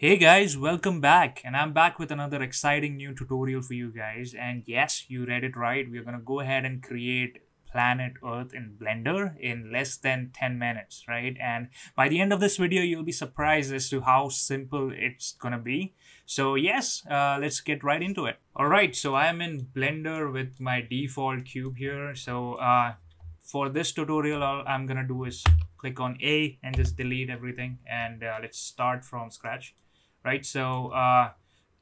Hey guys, welcome back. And I'm back with another exciting new tutorial for you guys. And yes, you read it right. We're gonna go ahead and create planet Earth in Blender in less than 10 minutes, right? And by the end of this video, you'll be surprised as to how simple it's gonna be. So yes, uh, let's get right into it. All right, so I'm in Blender with my default cube here. So uh, for this tutorial, all I'm gonna do is click on A and just delete everything. And uh, let's start from scratch, right? So uh,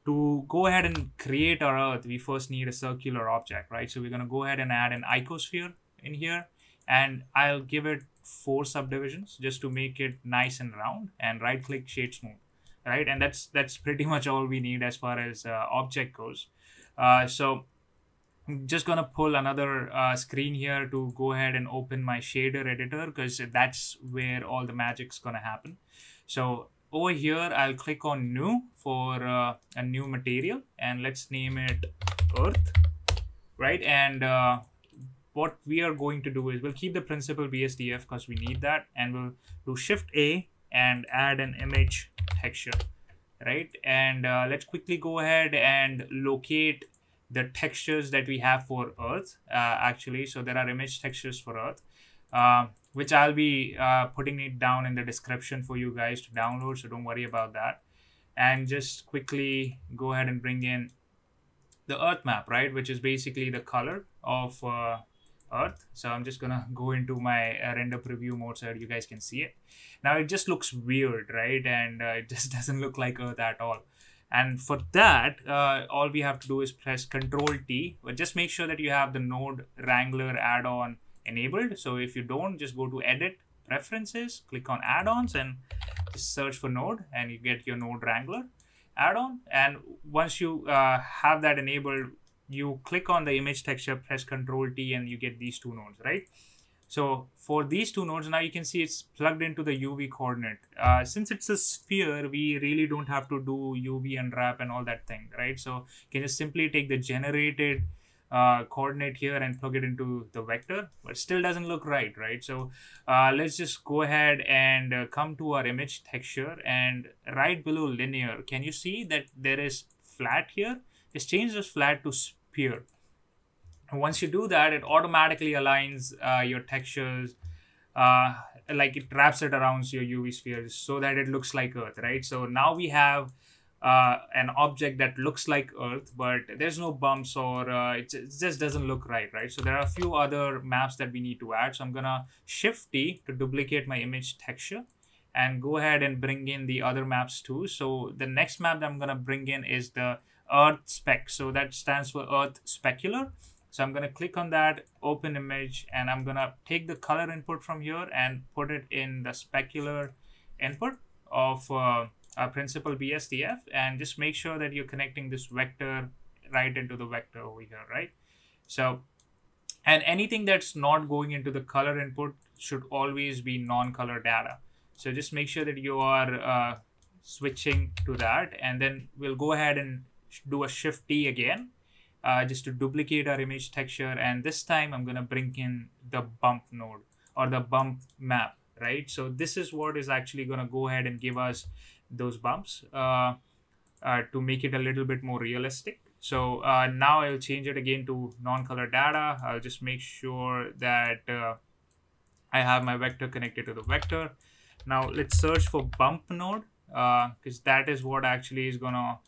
to go ahead and create our earth, we first need a circular object, right? So we're gonna go ahead and add an icosphere in here and I'll give it four subdivisions just to make it nice and round and right click shade smooth, right? And that's that's pretty much all we need as far as uh, object goes. Uh, so I'm just gonna pull another uh, screen here to go ahead and open my shader editor because that's where all the magic's gonna happen. So over here I'll click on new for uh, a new material and let's name it earth right? And uh, what we are going to do is we'll keep the principled BSDF because we need that and we'll do shift A and add an image texture right? And uh, let's quickly go ahead and locate the textures that we have for earth uh, actually. So there are image textures for earth. Uh, which I'll be uh, putting it down in the description for you guys to download. So don't worry about that. And just quickly go ahead and bring in the earth map, right? Which is basically the color of uh, earth. So I'm just gonna go into my uh, render preview mode so you guys can see it. Now it just looks weird, right? And uh, it just doesn't look like earth at all. And for that, uh, all we have to do is press Control T. But just make sure that you have the Node Wrangler add-on enabled. So if you don't, just go to edit preferences, click on add-ons and just search for node and you get your node wrangler add-on. And once you uh, have that enabled, you click on the image texture, press control T and you get these two nodes, right? So for these two nodes, now you can see it's plugged into the UV coordinate. Uh, since it's a sphere, we really don't have to do UV unwrap and all that thing, right? So you can just simply take the generated uh, coordinate here and plug it into the vector but still doesn't look right right? So uh, let's just go ahead and uh, come to our image texture and right below linear can you see that there is flat here? Just change this flat to sphere. Once you do that it automatically aligns uh, your textures uh, like it wraps it around your UV spheres so that it looks like earth right? So now we have uh, an object that looks like Earth, but there's no bumps or uh, it, just doesn't look right, right? So there are a few other maps that we need to add. So I'm gonna Shift T to duplicate my image texture and go ahead and bring in the other maps too. So the next map that I'm gonna bring in is the Earth spec. So that stands for Earth specular. So I'm gonna click on that, open image, and I'm gonna take the color input from here and put it in the specular input of uh, uh, principled BSDF and just make sure that you're connecting this vector right into the vector over here, right? So, and anything that's not going into the color input should always be non-color data. So just make sure that you are uh, switching to that and then we'll go ahead and do a shift T again uh, just to duplicate our image texture and this time I'm gonna bring in the bump node or the bump map right so this is what is actually gonna go ahead and give us those bumps uh, uh, to make it a little bit more realistic. So uh, now I'll change it again to non-color data. I'll just make sure that I have my vector connected to the vector. Now let's search for bump node because that is what actually is gonna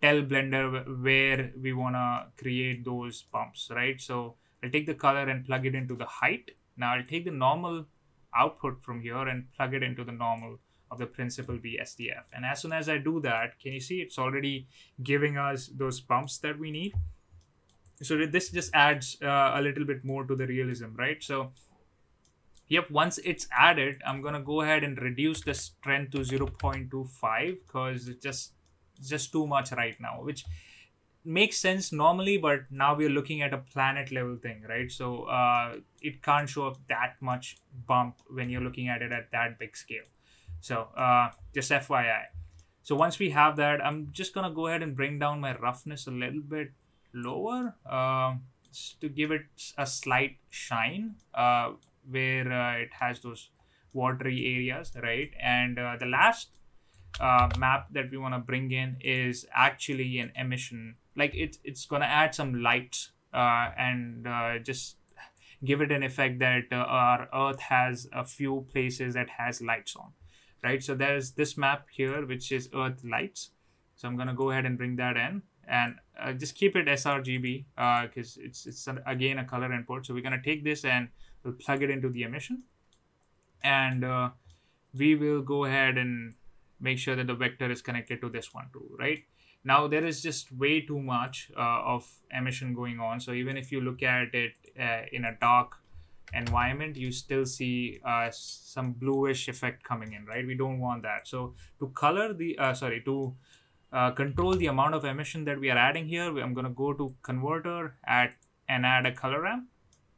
tell Blender where we wanna create those bumps, right? So I'll take the color and plug it into the height. Now I'll take the normal output from here and plug it into the normal of the principled BSDF. And as soon as I do that, can you see it's already giving us those bumps that we need? So this just adds uh, a little bit more to the realism, right? So yep, once it's added, I'm gonna go ahead and reduce the strength to 0.25 because it's just just too much right now, which makes sense normally, but now we're looking at a planet level thing, right? So uh, it can't show up that much bump when you're looking at it at that big scale. So uh, just FYI. So once we have that, I'm just gonna go ahead and bring down my roughness a little bit lower uh, to give it a slight shine uh, where uh, it has those watery areas, right? And uh, the last uh, map that we want to bring in is actually an emission. Like it, it's going to add some light uh, and just give it an effect that our Earth has a few places that has lights on, right? So there's this map here, which is Earth lights. So I'm going to go ahead and bring that in and uh, just keep it sRGB because uh, it's, it's again a color input. So we're going to take this and we'll plug it into the emission and we will go ahead and make sure that the vector is connected to this one too, right? Now there is just way too much uh, of emission going on. So even if you look at it uh, in a dark environment, you still see uh, some bluish effect coming in, right? We don't want that. So to color the, uh, sorry, to uh, control the amount of emission that we are adding here, I'm going to go to converter at and add a color ramp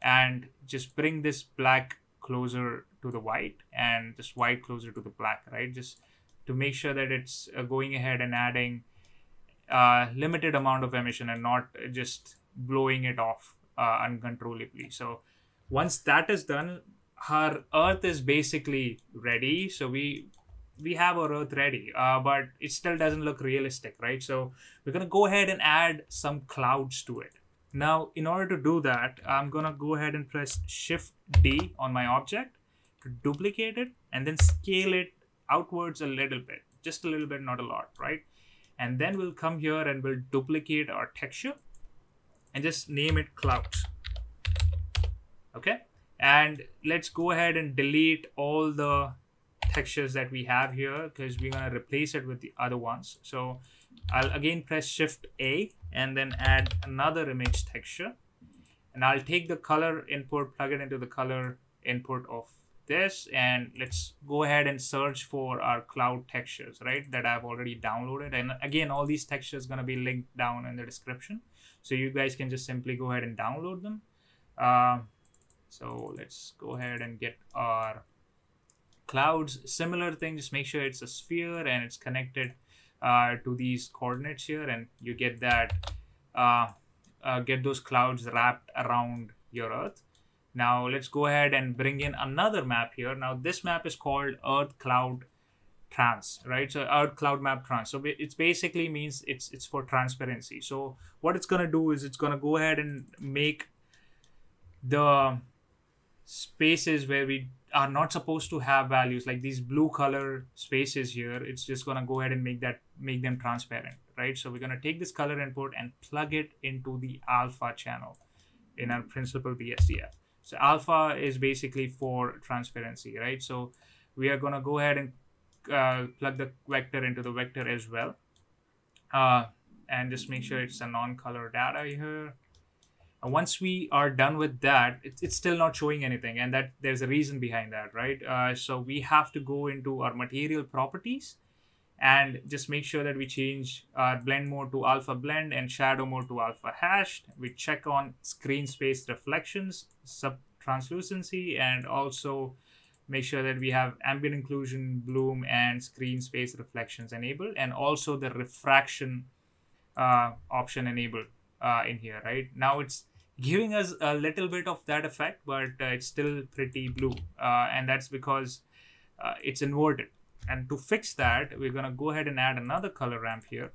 and just bring this black closer to the white and this white closer to the black, right? Just to make sure that it's uh, going ahead and adding uh, limited amount of emission and not just blowing it off uh, uncontrollably. So once that is done, our Earth is basically ready. So we we have our Earth ready, uh, but it still doesn't look realistic, right? So we're gonna go ahead and add some clouds to it. Now, in order to do that, I'm gonna go ahead and press Shift D on my object to duplicate it and then scale it outwards a little bit, just a little bit, not a lot, right? And then we'll come here and we'll duplicate our texture and just name it clouds. Okay. And let's go ahead and delete all the textures that we have here because we're going to replace it with the other ones. So I'll again press shift A and then add another image texture. And I'll take the color input, plug it into the color input of this and let's go ahead and search for our cloud textures right that i've already downloaded and again all these textures going to be linked down in the description so you guys can just simply go ahead and download them uh, so let's go ahead and get our clouds similar thing just make sure it's a sphere and it's connected uh, to these coordinates here and you get that uh, uh get those clouds wrapped around your earth now let's go ahead and bring in another map here. Now this map is called Earth Cloud Trans, right? So Earth Cloud Map Trans. So it's basically means it's it's for transparency. So what it's gonna do is it's gonna go ahead and make the spaces where we are not supposed to have values like these blue color spaces here it's just going to go ahead and make that make them transparent right so we're going to take this color input and plug it into the alpha channel in our principled BSDF so alpha is basically for transparency, right? So we are going to go ahead and uh, plug the vector into the vector as well. Uh, and just make sure it's a non-color data here. And once we are done with that, it, it's still not showing anything. And that there's a reason behind that, right? Uh, so we have to go into our material properties and just make sure that we change our blend mode to alpha blend and shadow mode to alpha hashed. We check on screen space reflections, sub translucency, and also make sure that we have ambient occlusion, bloom, and screen space reflections enabled, and also the refraction uh, option enabled uh, in here, right? Now it's giving us a little bit of that effect, but uh, it's still pretty blue, uh, and that's because uh, it's inverted. And to fix that, we're gonna go ahead and add another color ramp here.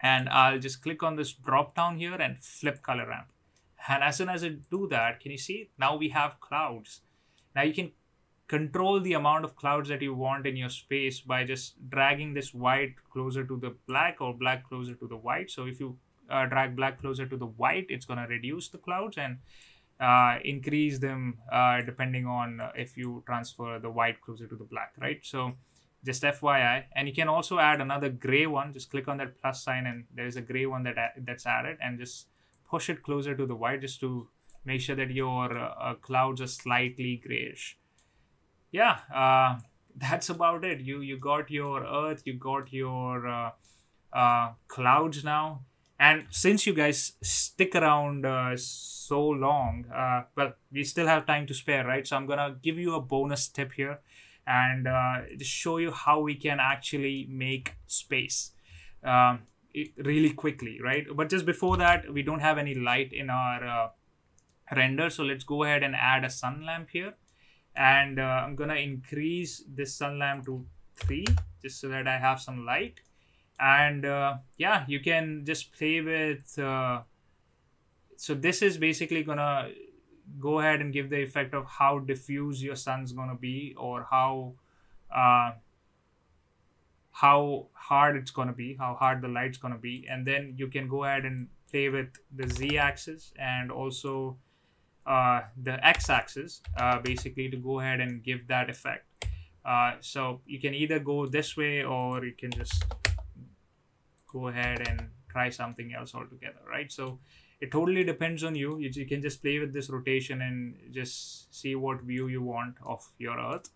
And I'll just click on this drop down here and flip color ramp. And as soon as I do that, can you see? Now we have clouds. Now you can control the amount of clouds that you want in your space by just dragging this white closer to the black or black closer to the white. So if you uh, drag black closer to the white, it's going to reduce the clouds and uh, increase them uh, depending on uh, if you transfer the white closer to the black, right? So just FYI, and you can also add another gray one. Just click on that plus sign, and there's a gray one that that's added, and just push it closer to the white just to make sure that your uh, clouds are slightly grayish. Yeah, uh, that's about it. You you got your Earth, you got your uh, uh clouds now and since you guys stick around uh, so long, uh, well, we still have time to spare, right? So I'm gonna give you a bonus tip here and uh, show you how we can actually make space um, really quickly, right? But just before that, we don't have any light in our uh, render, so let's go ahead and add a sun lamp here. And uh, I'm gonna increase this sun lamp to three just so that I have some light. And uh, yeah, you can just play with. Uh, so this is basically gonna go ahead and give the effect of how diffuse your sun's gonna be or how uh, how hard it's gonna be, how hard the light's gonna be, and then you can go ahead and play with the z-axis and also uh, the x-axis uh, basically to go ahead and give that effect. Uh, so you can either go this way or you can just go ahead and try something else altogether, right? So it totally depends on you. you. You can just play with this rotation and just see what view you want of your Earth.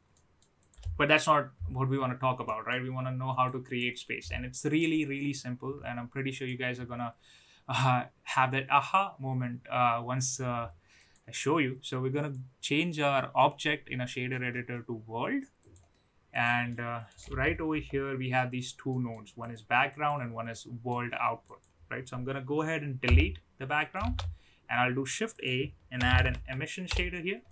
But that's not what we want to talk about, right? We want to know how to create space, and it's really, really simple. And I'm pretty sure you guys are gonna uh, have that aha moment uh, once uh, I show you. So we're gonna change our object in a shader editor to world and uh, right over here we have these two nodes. One is background and one is world output right? So i'm going to go ahead and delete the background and i'll do shift a and add an emission shader here.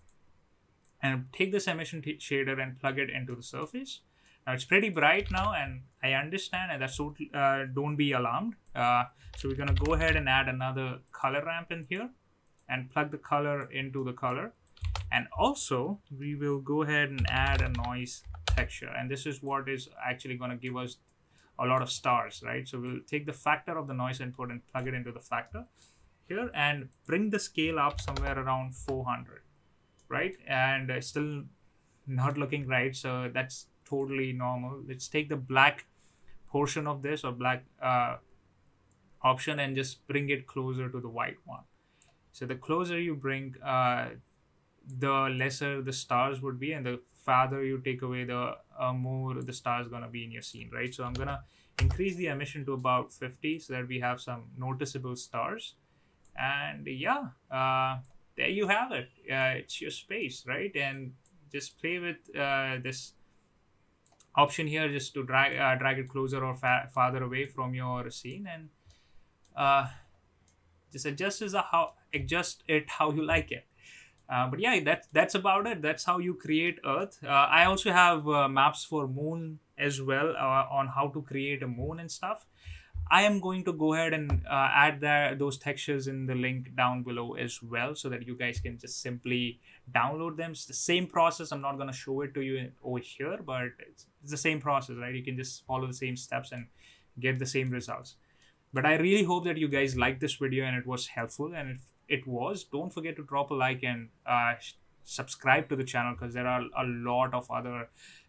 And take this emission shader and plug it into the surface. Now it's pretty bright now and i understand and that's so uh, don't be alarmed. Uh, so we're going to go ahead and add another color ramp in here and plug the color into the color. And also we will go ahead and add a noise texture and this is what is actually going to give us a lot of stars right? So we'll take the factor of the noise input and plug it into the factor here and bring the scale up somewhere around 400 right? And uh, still not looking right so that's totally normal. Let's take the black portion of this or black uh, option and just bring it closer to the white one. So the closer you bring uh, the lesser the stars would be and the farther you take away the uh, more the stars gonna be in your scene right? So i'm gonna increase the emission to about 50 so that we have some noticeable stars. And yeah uh, there you have it. Uh, it's your space right? And just play with uh, this option here just to drag uh, drag it closer or fa- farther away from your scene. And uh, just adjust as a how adjust it how you like it uh, but yeah, that's that's about it. That's how you create Earth. Uh, I also have uh, maps for Moon as well uh, on how to create a moon and stuff. I am going to go ahead and uh, add that those textures in the link down below as well, so that you guys can just simply download them. It's the same process. I'm not going to show it to you over here, but it's, it's the same process, right? You can just follow the same steps and get the same results. But I really hope that you guys liked this video and it was helpful. And if it was, don't forget to drop a like and uh, subscribe to the channel because there are a lot of other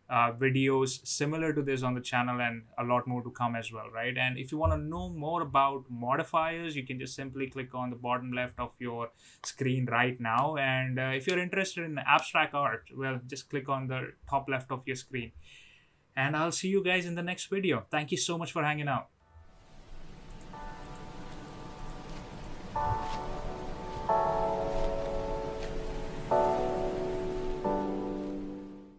uh, videos similar to this on the channel and a lot more to come as well, right? And if you want to know more about modifiers, you can just simply click on the bottom left of your screen right now. And uh, if you're interested in abstract art, well, just click on the top left of your screen. And I'll see you guys in the next video. Thank you so much for hanging out.